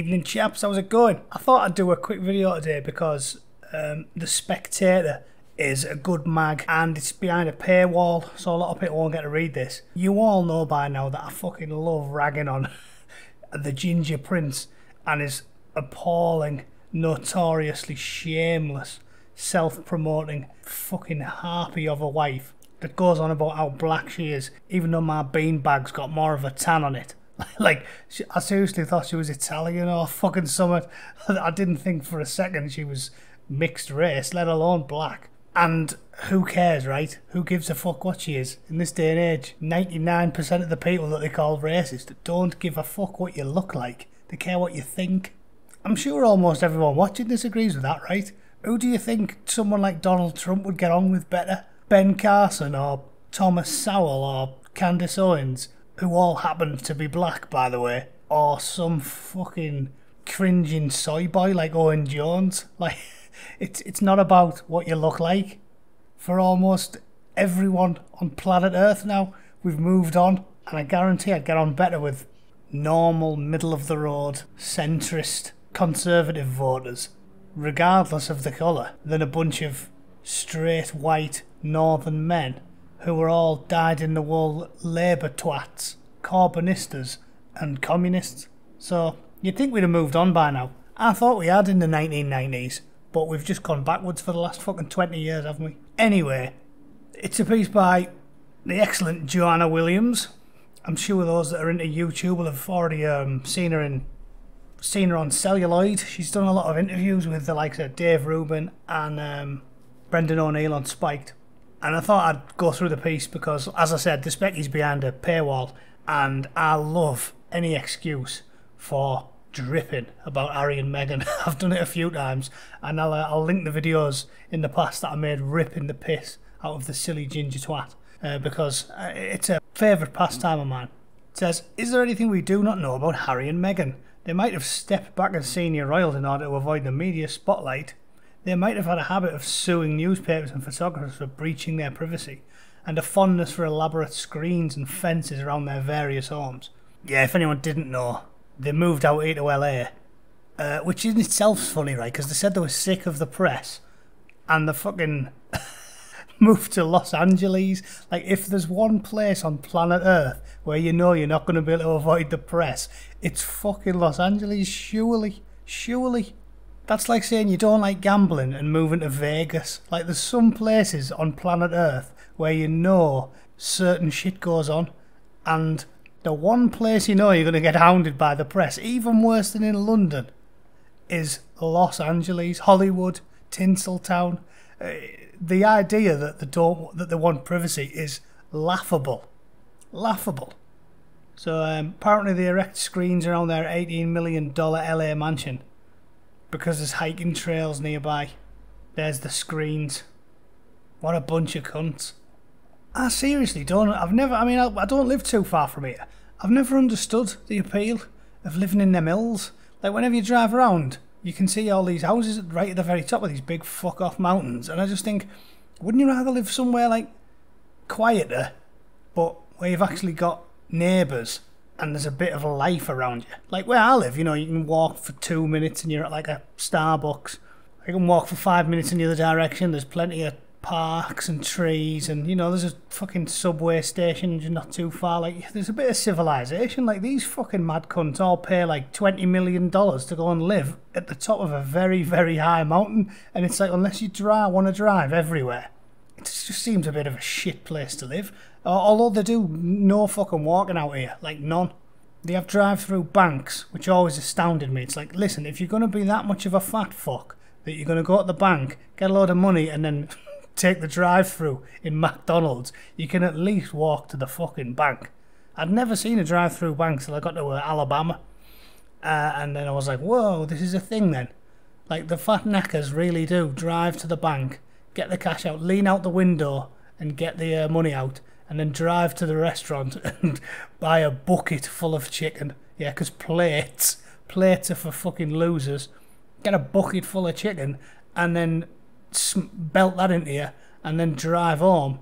Evening chaps, how's it going? I thought I'd do a quick video today because um, The Spectator is a good mag and it's behind a paywall so a lot of people won't get to read this. You all know by now that I fucking love ragging on the Ginger Prince and his appalling, notoriously shameless, self-promoting fucking harpy of a wife that goes on about how black she is even though my beanbag's got more of a tan on it. like, she, I seriously thought she was Italian or fucking something. I didn't think for a second she was mixed race, let alone black. And who cares, right? Who gives a fuck what she is? In this day and age, 99% of the people that they call racist don't give a fuck what you look like. They care what you think. I'm sure almost everyone watching disagrees with that, right? Who do you think someone like Donald Trump would get on with better? Ben Carson or Thomas Sowell or Candace Owens? Who all happen to be black, by the way, or some fucking cringing soy boy like Owen Jones. Like, it's it's not about what you look like. For almost everyone on planet Earth now, we've moved on, and I guarantee I'd get on better with normal, middle of the road, centrist, conservative voters, regardless of the colour, than a bunch of straight white northern men who were all dyed in the wool Labour twats, Corbynistas, and communists. So you'd think we'd have moved on by now. I thought we had in the 1990s, but we've just gone backwards for the last fucking 20 years, haven't we? Anyway, it's a piece by the excellent Joanna Williams. I'm sure those that are into YouTube will have already um, seen her in seen her on celluloid. She's done a lot of interviews with the likes of Dave Rubin and um, Brendan O'Neill on Spiked. And I thought I'd go through the piece because, as I said, the spec is behind a paywall, and I love any excuse for dripping about Harry and Meghan. I've done it a few times, and I'll, uh, I'll link the videos in the past that I made ripping the piss out of the silly ginger twat uh, because uh, it's a favourite pastime of mine. It says, Is there anything we do not know about Harry and Meghan? They might have stepped back and seen your royals in order to avoid the media spotlight, they might have had a habit of suing newspapers and photographers for breaching their privacy, and a fondness for elaborate screens and fences around their various homes. Yeah, if anyone didn't know, they moved out here to LA, uh, which in itself is funny, right? Because they said they were sick of the press, and the fucking moved to Los Angeles. Like, if there's one place on planet Earth where you know you're not going to be able to avoid the press, it's fucking Los Angeles, surely. Surely. That's like saying you don't like gambling and moving to Vegas. Like there's some places on planet Earth where you know certain shit goes on, and the one place you know you're going to get hounded by the press, even worse than in London, is Los Angeles, Hollywood, Tinseltown. Uh, the idea that they don't that they want privacy is laughable, laughable. So um, apparently they erect screens around their 18 million dollar LA mansion because there's hiking trails nearby. There's the screens. What a bunch of cunts. I seriously don't. I've never. I mean, I, I don't live too far from here. I've never understood the appeal of living in them hills. Like whenever you drive around, you can see all these houses right at the very top of these big fuck off mountains, and I just think, wouldn't you rather live somewhere like quieter, but where you've actually got neighbours and there's a bit of life around you. Like where I live, you know, you can walk for two minutes and you're at like a Starbucks. You can walk for five minutes in the other direction. There's plenty of parks and trees, and you know, there's a fucking subway station just not too far. Like, there's a bit of civilization. Like these fucking mad cunts all pay like twenty million dollars to go and live at the top of a very, very high mountain, and it's like unless you drive, want to drive everywhere, it just seems a bit of a shit place to live. Although they do no fucking walking out here, like none. They have drive-through banks, which always astounded me. It's like, listen, if you're going to be that much of a fat fuck that you're going to go to the bank, get a load of money, and then take the drive-through in McDonald's, you can at least walk to the fucking bank. I'd never seen a drive-through bank till I got to uh, Alabama, uh, and then I was like, whoa, this is a thing then. Like the fat knackers really do drive to the bank, get the cash out, lean out the window, and get the uh, money out, and then drive to the restaurant and buy a bucket full of chicken. Yeah, because plates, plates are for fucking losers. Get a bucket full of chicken and then belt that into you and then drive home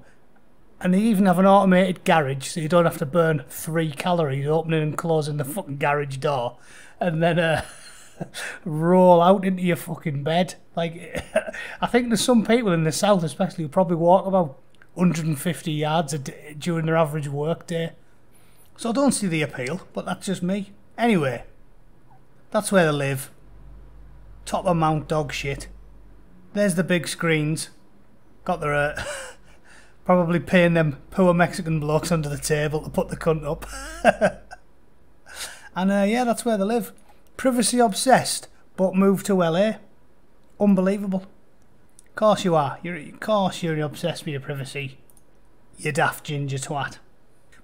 And they even have an automated garage, so you don't have to burn three calories opening and closing the fucking garage door, and then uh, roll out into your fucking bed. Like, I think there's some people in the south, especially, who probably walk about 150 yards a day during their average work day. So I don't see the appeal, but that's just me. Anyway, that's where they live. Top of Mount Dog shit. There's the big screens. Got their uh, probably paying them poor Mexican blokes under the table to put the cunt up. and uh, yeah, that's where they live. Privacy obsessed, but moved to LA. Unbelievable. Of course you are. You're, of course you're obsessed with your privacy. You daft ginger twat.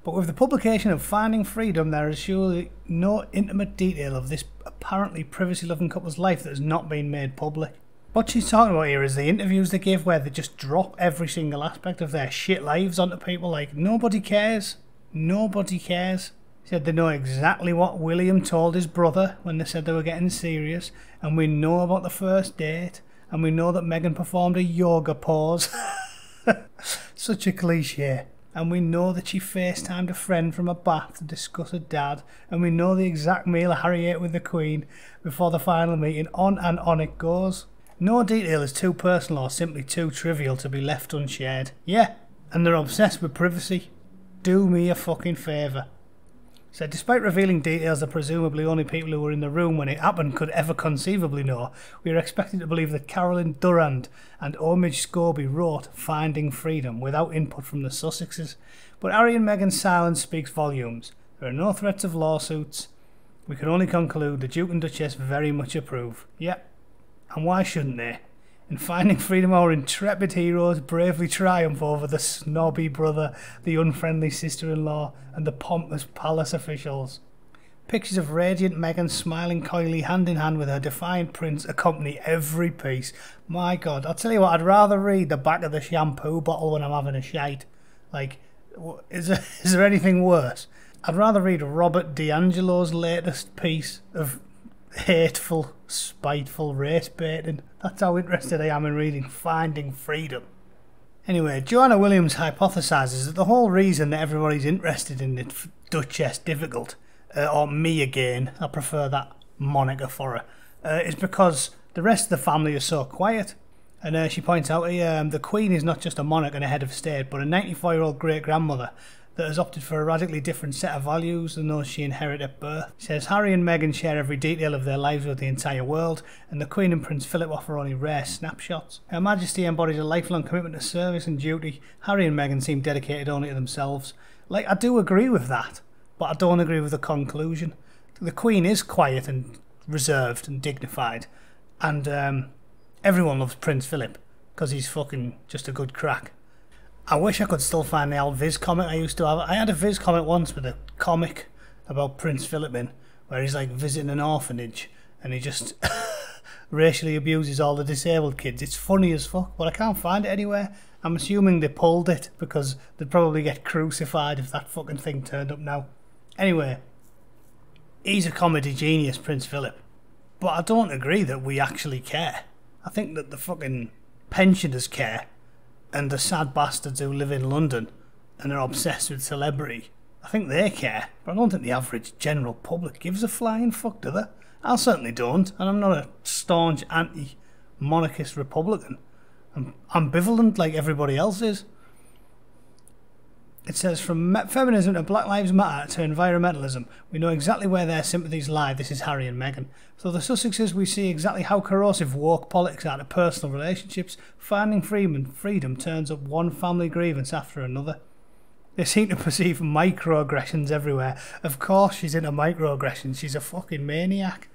But with the publication of Finding Freedom, there is surely no intimate detail of this apparently privacy loving couple's life that has not been made public. What she's talking about here is the interviews they give where they just drop every single aspect of their shit lives onto people like nobody cares. Nobody cares said they know exactly what William told his brother when they said they were getting serious, and we know about the first date, and we know that Meghan performed a yoga pose. Such a cliche. And we know that she FaceTimed a friend from a bath to discuss her dad, and we know the exact meal Harry ate with the Queen before the final meeting. On and on it goes. No detail is too personal or simply too trivial to be left unshared. Yeah, and they're obsessed with privacy. Do me a fucking favour. So, despite revealing details that presumably only people who were in the room when it happened could ever conceivably know, we are expected to believe that Carolyn Durand and Omid Scobie wrote Finding Freedom without input from the Sussexes. But Harry and Meghan's silence speaks volumes. There are no threats of lawsuits. We can only conclude the Duke and Duchess very much approve. Yep. And why shouldn't they? In finding freedom, our intrepid heroes bravely triumph over the snobby brother, the unfriendly sister in law, and the pompous palace officials. Pictures of radiant Meghan smiling coyly hand in hand with her defiant prince accompany every piece. My god, I'll tell you what, I'd rather read the back of the shampoo bottle when I'm having a shite. Like, is there, is there anything worse? I'd rather read Robert DiAngelo's latest piece of hateful, spiteful race baiting. That's how interested I am in reading Finding Freedom. Anyway, Joanna Williams hypothesises that the whole reason that everybody's interested in the Duchess difficult, uh, or MeAgain, I prefer that moniker for her, uh, is because the rest of the family is so quiet. And uh, she points out um, the Queen is not just a monarch and a head of state, but a 94 year old great grandmother that has opted for a radically different set of values than those she inherited at birth. Says Harry and Meghan share every detail of their lives with the entire world, and the Queen and Prince Philip offer only rare snapshots. Her Majesty embodies a lifelong commitment to service and duty. Harry and Meghan seem dedicated only to themselves. Like, I do agree with that, but I don't agree with the conclusion. The Queen is quiet and reserved and dignified, and um, everyone loves Prince Philip because he's fucking just a good crack. I wish I could still find the old Viz comic I used to have. I had a Viz comic once with a comic about Prince Philip in, where he's like visiting an orphanage and he just racially abuses all the disabled kids. It's funny as fuck, but I can't find it anywhere. I'm assuming they pulled it because they'd probably get crucified if that fucking thing turned up now. Anyway, he's a comedy genius, Prince Philip. But I don't agree that we actually care. I think that the fucking pensioners care and the sad bastards who live in London and are obsessed with celebrity, I think they care, but I don't think the average general public gives a flying fuck, do they? I certainly don't, and I'm not a staunch anti monarchist Republican. I'm ambivalent like everybody else is. It says from feminism to Black Lives Matter to environmentalism, we know exactly where their sympathies lie. This is Harry and Meghan. So the Sussexes, we see exactly how corrosive woke politics are to personal relationships. Finding freedom, freedom turns up one family grievance after another. They seem to perceive microaggressions everywhere. Of course, she's into microaggressions. She's a fucking maniac.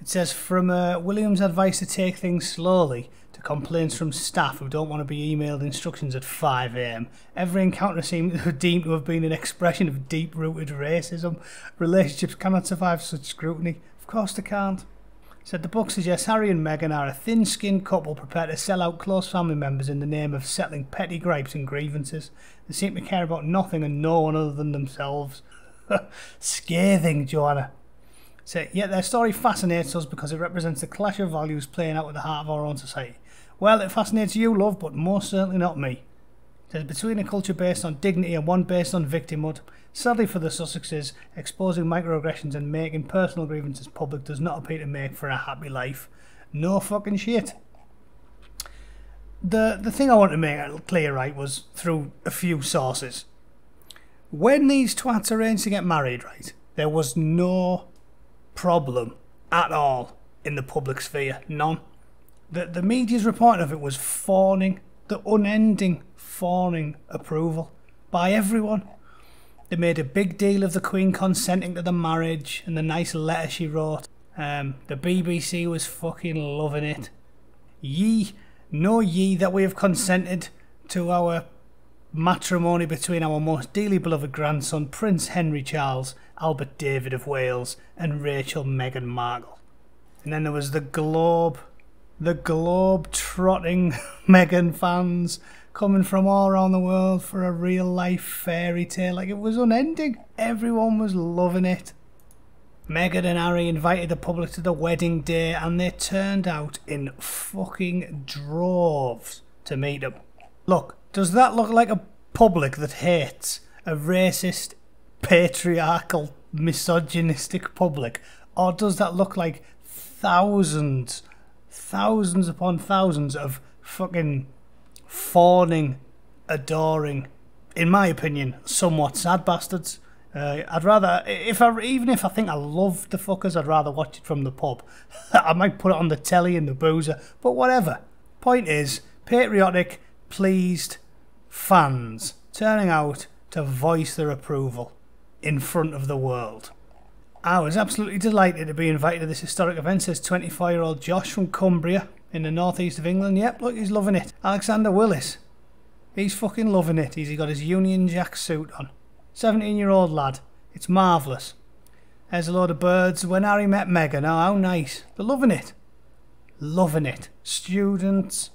It says from uh, William's advice to take things slowly to complaints from staff who don't want to be emailed instructions at 5am. Every encounter seemed deemed to have been an expression of deep rooted racism. Relationships cannot survive such scrutiny. Of course they can't. Said the book suggests Harry and Meghan are a thin skinned couple prepared to sell out close family members in the name of settling petty gripes and grievances. They seem to care about nothing and no one other than themselves. Scathing, Joanna. So, yet their story fascinates us because it represents the clash of values playing out at the heart of our own society. Well, it fascinates you, love, but most certainly not me. There's between a culture based on dignity and one based on victimhood. Sadly for the Sussexes, exposing microaggressions and making personal grievances public does not appear to make for a happy life. No fucking shit. The the thing I want to make clear right was through a few sources. When these twats arranged to get married, right, there was no problem at all in the public sphere. None. The the media's report of it was fawning, the unending fawning approval by everyone. They made a big deal of the Queen consenting to the marriage and the nice letter she wrote. Um, the BBC was fucking loving it. Ye, know ye that we have consented to our matrimony between our most dearly beloved grandson, Prince Henry Charles, Albert David of Wales, and Rachel Meghan Markle. And then there was the Globe, the Globe trotting Meghan fans coming from all around the world for a real life fairy tale. Like it was unending. Everyone was loving it. Meghan and Harry invited the public to the wedding day and they turned out in fucking droves to meet them. Look, does that look like a public that hates a racist, patriarchal, misogynistic public? Or does that look like thousands, thousands upon thousands of fucking fawning, adoring, in my opinion, somewhat sad bastards. Uh, I'd rather, if I even if I think I love the fuckers, I'd rather watch it from the pub. I might put it on the telly in the boozer, but whatever. Point is, patriotic, pleased fans turning out to voice their approval in front of the world. I was absolutely delighted to be invited to this historic event, says 24 year old Josh from Cumbria in the northeast of England. Yep, look, he's loving it. Alexander Willis. He's fucking loving it. He's got his Union Jack suit on. 17 year old lad. It's marvellous. There's a load of birds. When Harry met Meghan, oh, how nice. They're loving it. Loving it. Students,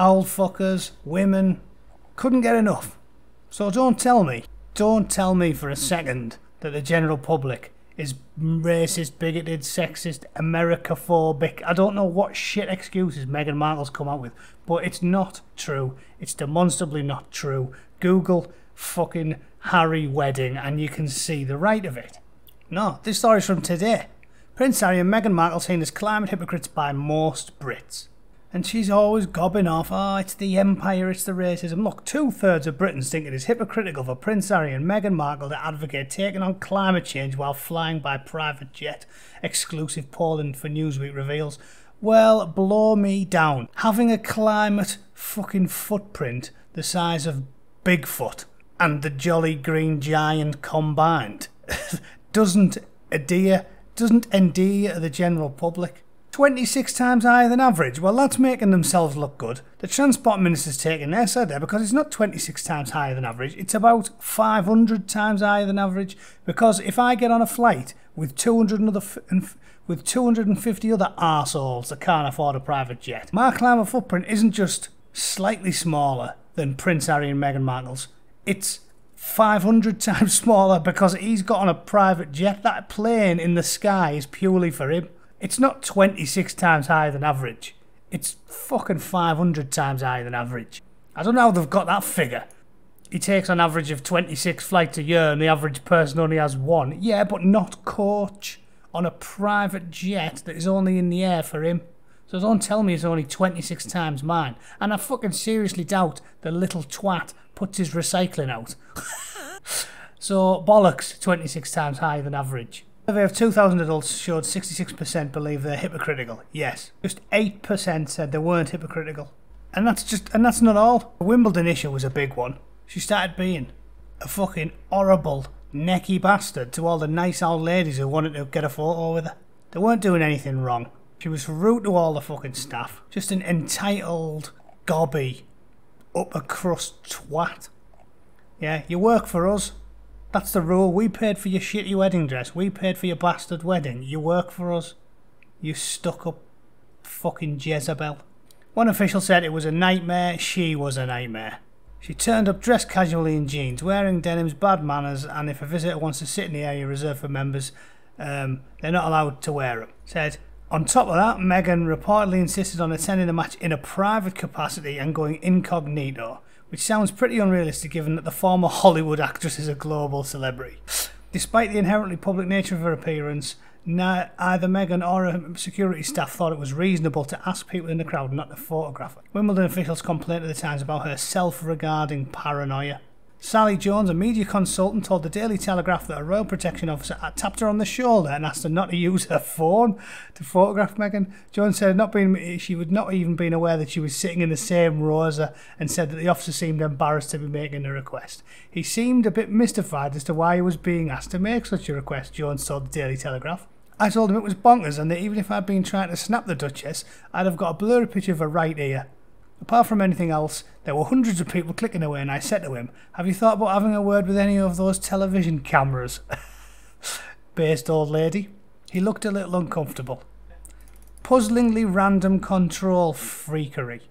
old fuckers, women. Couldn't get enough. So don't tell me, don't tell me for a second that the general public is racist, bigoted, sexist, Americaphobic. I don't know what shit excuses Meghan Markle's come out with, but it's not true. It's demonstrably not true. Google fucking Harry wedding and you can see the right of it. No, this story's from today. Prince Harry and Meghan Markle seen as climate hypocrites by most Brits. And she's always gobbing off, oh, it's the empire, it's the racism. Look, two thirds of Britons think it is hypocritical for Prince Harry and Meghan Markle to advocate taking on climate change while flying by private jet. Exclusive polling for Newsweek reveals. Well, blow me down. Having a climate fucking footprint the size of Bigfoot and the Jolly Green Giant combined doesn't adhere, doesn't endear the general public. 26 times higher than average. Well, that's making themselves look good. The Transport Minister's taking their side there because it's not 26 times higher than average. It's about 500 times higher than average. Because if I get on a flight with 200 other with 250 other arseholes that can't afford a private jet, my climate footprint isn't just slightly smaller than Prince Harry and Meghan Markle's. It's 500 times smaller because he's got on a private jet. That plane in the sky is purely for him. It's not 26 times higher than average. It's fucking 500 times higher than average. I don't know how they've got that figure. He takes an average of 26 flights a year and the average person only has one. Yeah, but not coach. On a private jet that is only in the air for him. So don't tell me it's only 26 times mine. And I fucking seriously doubt the little twat puts his recycling out. so bollocks, 26 times higher than average survey of 2,000 adults showed 66% believe they're hypocritical. Yes. Just 8% said they weren't hypocritical. And that's just, and that's not all. The Wimbledon issue was a big one. She started being a fucking horrible, necky bastard to all the nice old ladies who wanted to get a photo with her. They weren't doing anything wrong. She was rude to all the fucking staff. Just an entitled, gobby, upper crust twat. Yeah, you work for us. That's the rule. We paid for your shitty wedding dress. We paid for your bastard wedding. You work for us. You stuck up fucking Jezebel. One official said it was a nightmare. She was a nightmare. She turned up dressed casually in jeans, wearing denims, bad manners, and if a visitor wants to sit in the area reserved for members, um, they're not allowed to wear them. Said, on top of that, Meghan reportedly insisted on attending the match in a private capacity and going incognito which sounds pretty unrealistic given that the former Hollywood actress is a global celebrity. Despite the inherently public nature of her appearance, neither Meghan or her security staff thought it was reasonable to ask people in the crowd not to photograph her. Wimbledon officials complained to the Times about her self-regarding paranoia. Sally Jones, a media consultant, told the Daily Telegraph that a Royal Protection Officer had tapped her on the shoulder and asked her not to use her phone to photograph Meghan. Jones said not been, she would not even been aware that she was sitting in the same row as her and said that the officer seemed embarrassed to be making the request. He seemed a bit mystified as to why he was being asked to make such a request, Jones told the Daily Telegraph. I told him it was bonkers and that even if I'd been trying to snap the Duchess, I'd have got a blurry picture of her right ear. Apart from anything else, there were hundreds of people clicking away, and I said to him, Have you thought about having a word with any of those television cameras? Based old lady. He looked a little uncomfortable. Puzzlingly random control freakery.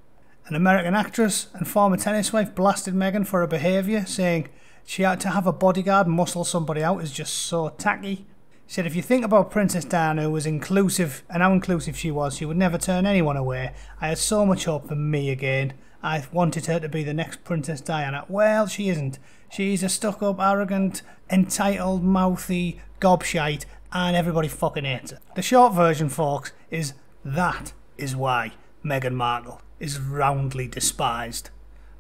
An American actress and former tennis wife blasted Meghan for her behaviour, saying she had to have a bodyguard muscle somebody out is just so tacky. Said if you think about Princess Diana, who was inclusive and how inclusive she was, she would never turn anyone away. I had so much hope for MeAgain. I wanted her to be the next Princess Diana. Well, she isn't. She's a stuck up, arrogant, entitled, mouthy gobshite, and everybody fucking hates her. The short version, folks, is that is why Meghan Markle is roundly despised.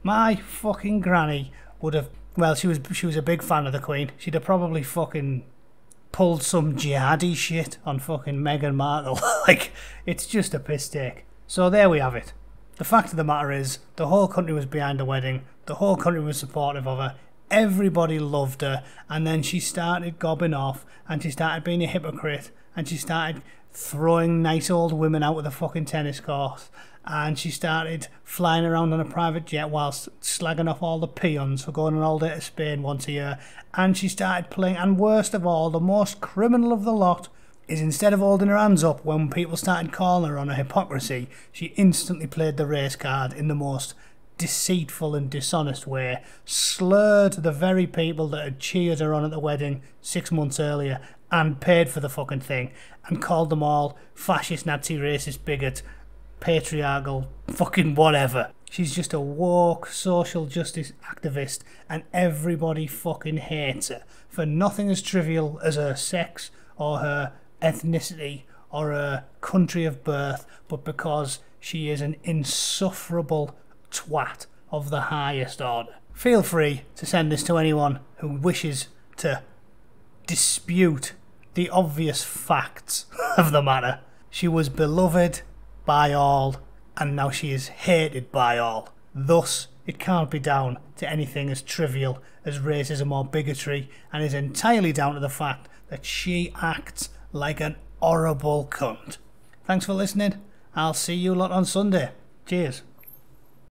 My fucking granny would have. Well, she was she was a big fan of the Queen. She'd have probably fucking pulled some jihadi shit on fucking Meghan Markle. like, it's just a piss take. So there we have it. The fact of the matter is, the whole country was behind the wedding. The whole country was supportive of her. Everybody loved her. And then she started gobbing off and she started being a hypocrite and she started throwing nice old women out of the fucking tennis court and she started flying around on a private jet whilst slagging off all the peons for going on holiday to Spain once a year. And she started playing, and worst of all, the most criminal of the lot is instead of holding her hands up when people started calling her on her hypocrisy, she instantly played the race card in the most deceitful and dishonest way, slurred the very people that had cheered her on at the wedding six months earlier and paid for the fucking thing, and called them all fascist, Nazi, racist, bigot, patriarchal, fucking whatever. She's just a woke social justice activist, and everybody fucking hates her for nothing as trivial as her sex or her ethnicity or her country of birth, but because she is an insufferable twat of the highest order. Feel free to send this to anyone who wishes to dispute the obvious facts of the matter. She was beloved by all, and now she is hated by all. Thus, it can't be down to anything as trivial as racism or bigotry, and is entirely down to the fact that she acts like an horrible cunt. Thanks for listening. I'll see you lot on Sunday. Cheers.